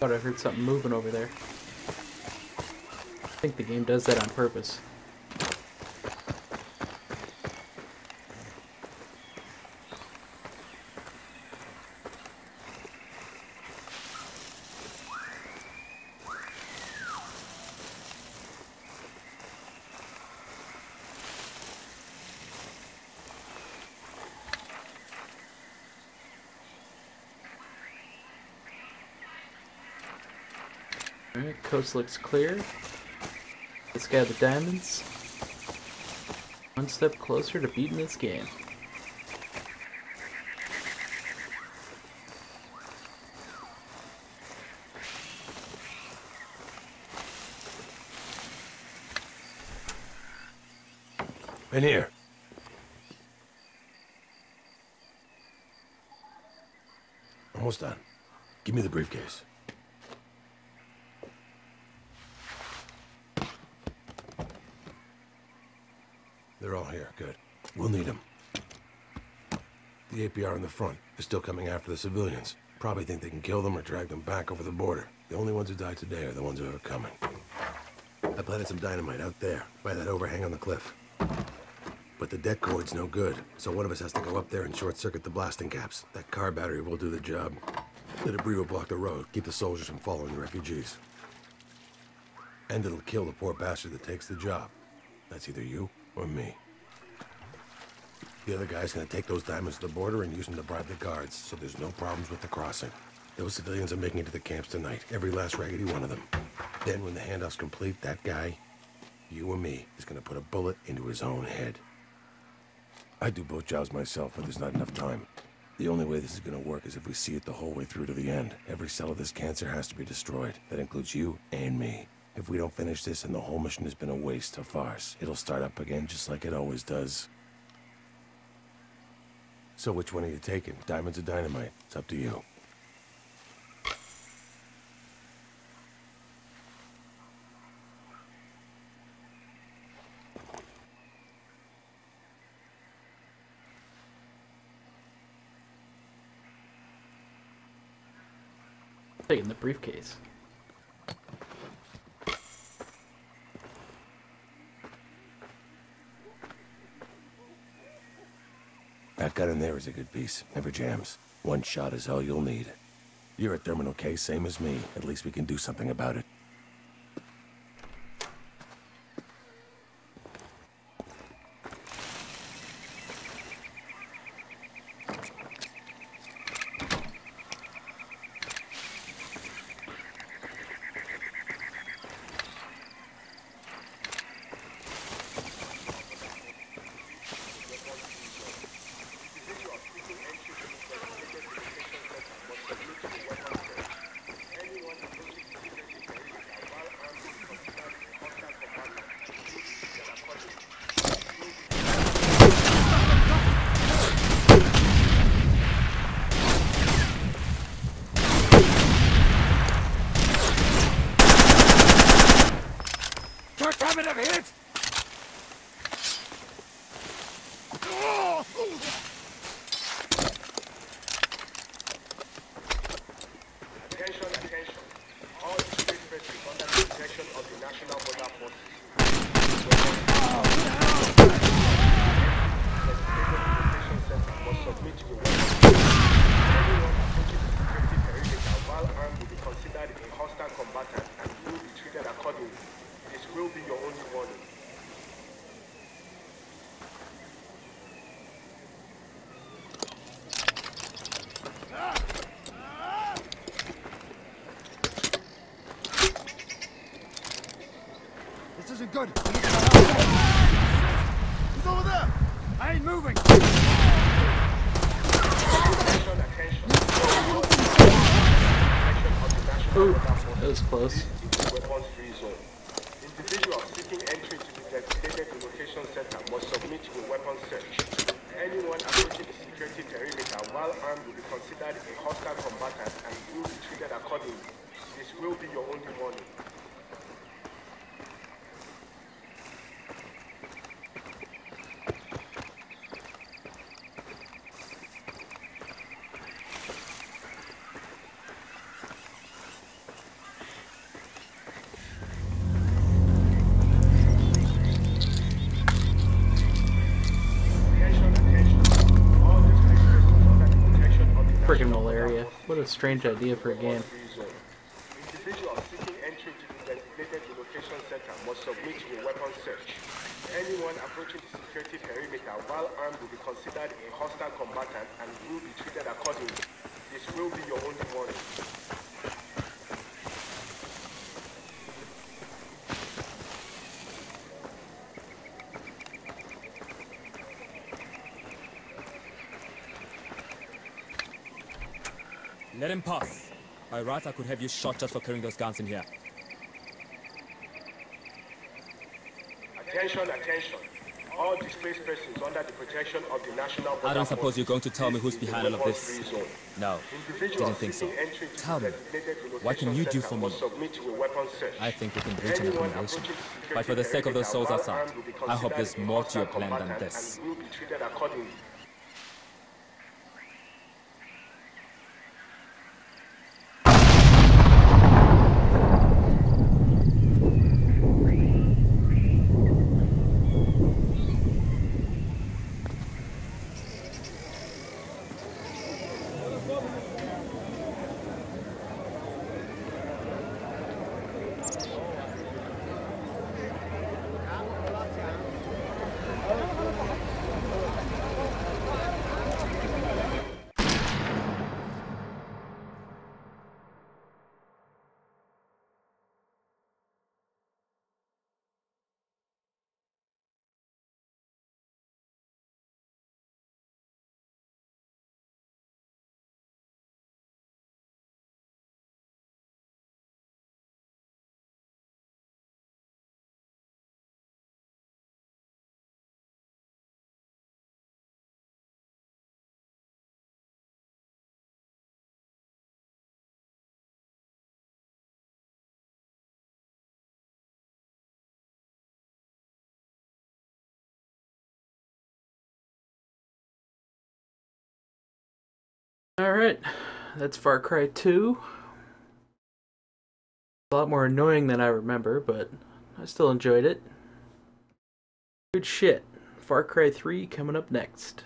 Thought I heard something moving over there. I think the game does that on purpose. Alright, coast looks clear. Let's the diamonds. One step closer to beating this game. In here. Almost done. Give me the briefcase. They're all here. Good. We'll need them. The APR in the front is still coming after the civilians. Probably think they can kill them or drag them back over the border. The only ones who died today are the ones who are coming. I planted some dynamite out there, by that overhang on the cliff. But the det cord's no good, so one of us has to go up there and short-circuit the blasting caps. That car battery will do the job. The debris will block the road, keep the soldiers from following the refugees. And it'll kill the poor bastard that takes the job. That's either you or me. The other guy's gonna take those diamonds to the border and use them to bribe the guards, so there's no problems with the crossing. Those civilians are making it to the camps tonight, every last raggedy one of them. Then when the handoff's complete, that guy, you or me, is gonna put a bullet into his own head. I do both jobs myself, but there's not enough time. The only way this is gonna work is if we see it the whole way through to the end. Every cell of this cancer has to be destroyed. That includes you and me. If we don't finish this and the whole mission has been a waste, a farce, it'll start up again just like it always does. So which one are you taking? Diamonds or dynamite? It's up to you. Taking the briefcase. That gun in there is a good piece. Never jams. One shot is all you'll need. You're a terminal case, same as me. At least we can do something about it. Affirmative hit! Attention, attention. All district persons under the protection of the National Border Forces. must submit to a weapon. Anyone approaching the security perimeter while armed will be combatant and will be treated accordingly. This will be your only warning. This isn't good. We need to get out. He's over there. I ain't moving. Attention, attention. All protection of the National Ooh, that was close. Individuals seeking entry to the designated relocation center must submit area. What a strange idea for a game. Individuals seeking entry to the designated center must submit to a weapon search. Anyone approaching the security perimeter while armed will be considered a hostile combatant and will be treated accordingly. This will be your only warning. Let him pass. By rights, I could have you shot just for carrying those guns in here. Attention, attention. All displaced persons under the protection of the National Border I don't suppose you're going to tell me who's behind all of this. No, didn't think so. seeking entry to Tell me, what can you do for me? must submit to a weapon search. I think we can reach an accommodation. approaching the security But for the sake of those souls outside, armed will be I hope there's more to your plan than this. Alright, that's Far Cry 2. A lot more annoying than I remember, but I still enjoyed it. Good shit. Far Cry 3 coming up next.